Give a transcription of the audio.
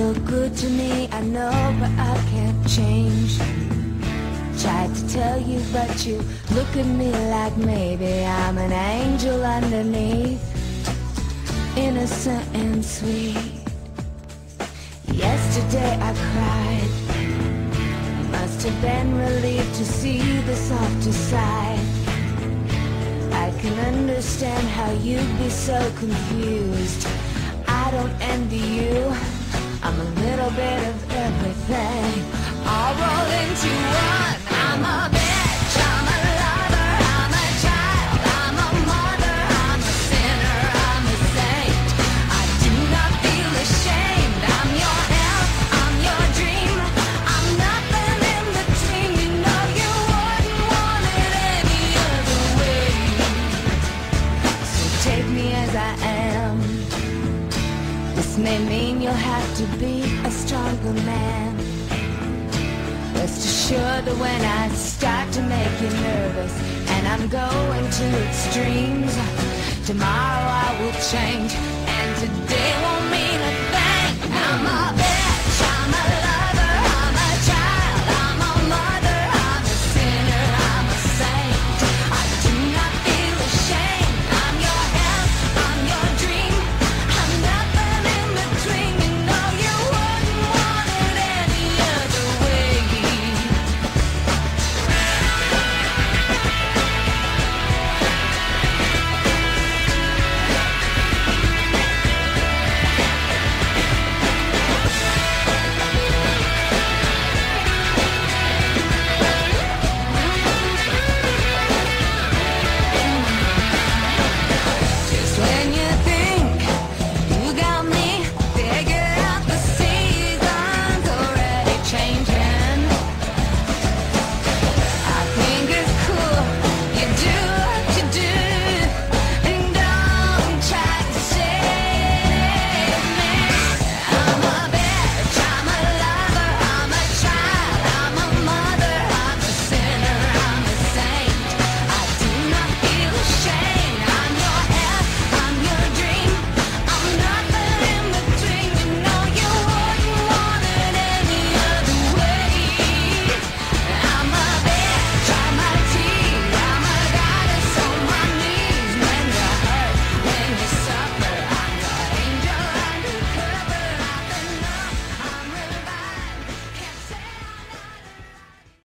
so good to me, I know, but I can't change. Tried to tell you, but you look at me like maybe I'm an angel underneath. Innocent and sweet. Yesterday I cried. Must have been relieved to see the softer side. I can understand how you'd be so confused. I don't envy may mean you'll have to be a stronger man. Rest assured that when I start to make you nervous and I'm going to extremes, tomorrow I will change and today.